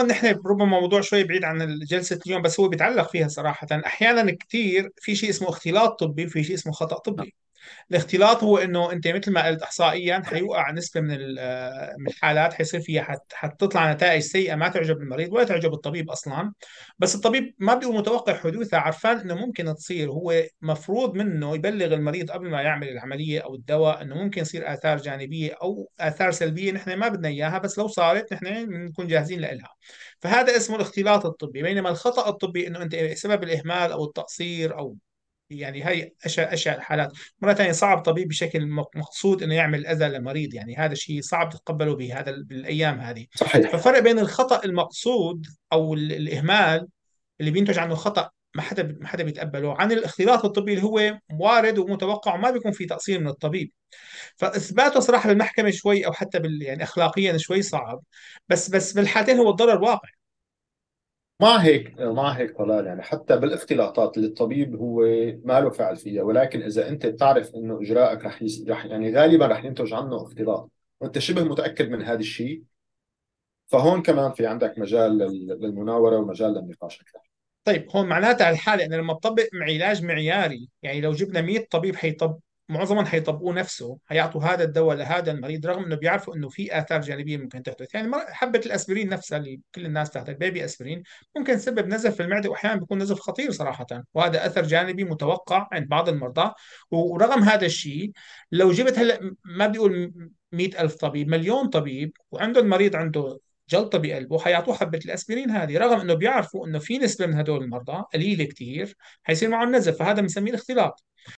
نحن ربما موضوع شوي بعيد عن جلسة اليوم بس هو بيتعلق فيها صراحة. أحيانا كثير في شيء اسمه اختلاط طبي وفي شيء اسمه خطأ طبي. الاختلاط هو إنه أنت مثل ما قلت احصائيا حيوقع نسبة من من الحالات حيصير فيها حت حتطلع نتائج سيئة ما تعجب المريض ولا تعجب الطبيب أصلا. بس الطبيب ما بيكون متوقع حدوثها عرفان إنه ممكن تصير. هو مفروض منه يبلغ المريض قبل ما يعمل العملية أو الدواء إنه ممكن يصير آثار جانبية أو آثار سلبية نحن ما بدنا إياها بس لو صارت نحن بنكون جاهزين لها فهذا اسمه الاختلاط الطبي بينما الخطأ الطبي إنه أنت سبب الإهمال أو التقصير أو يعني هاي اشياء أشياء الحالات. مرة ثانية صعب طبيب بشكل مقصود إنه يعمل أذى للمريض. يعني هذا الشيء صعب تتقبله بهذا ال- بالأيام هذه. صحيح. ففرق بين الخطأ المقصود أو ال- الإهمال اللي بينتج عنه خطأ ما حدا ما حدا بيتقبله عن الاختلاط الطبي اللي هو وارد ومتوقع وما بيكون في تقصير من الطبيب. فإثباته صراحة بالمحكمه شوي أو حتى بال يعني اخلاقيا شوي صعب. بس بس بالحالتين هو الضرر واقع. مع هيك مع هيك طلال يعني حتى بالاختلاطات اللي الطبيب هو ما له فعل فيها ولكن إذا أنت بتعرف إنه اجراءك رح. رح يعني غالبا رح ينتج عنه اختلاط وأنت شبه متأكد من هذا الشيء فهون كمان في عندك مجال لل- للمناورة ومجال للنقاش أكثر طيب هون معناتها على الحالة أنا لما بطبق علاج معياري يعني لو جبنا 100 طبيب حيطب معظمهم حيطبقوه نفسه حيعطوا هذا الدواء لهذا المريض رغم إنه بيعرفوا إنه في آثار جانبية ممكن تحدث. يعني حبة الأسبرين نفسها اللي كل الناس بتاخذها بيبي اسبرين ممكن تسبب نزف في المعدة واحيانا بيكون نزف خطير صراحة وهذا أثر جانبي متوقع عند بعض المرضى. ورغم هذا الشيء لو جبت هلأ ما بدي أقول 100000 طبيب مليون طبيب وعنده المريض عنده جلطة بقلبه حيعطوه حبة الأسبرين هذه. رغم إنه بيعرفوا إنه في نسبة من هدول المرضى قليلة كثير حيصير معهم نزف فهذا بنسميه الاختلاط.